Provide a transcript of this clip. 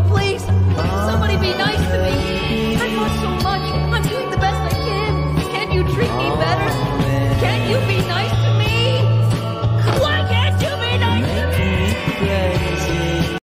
please.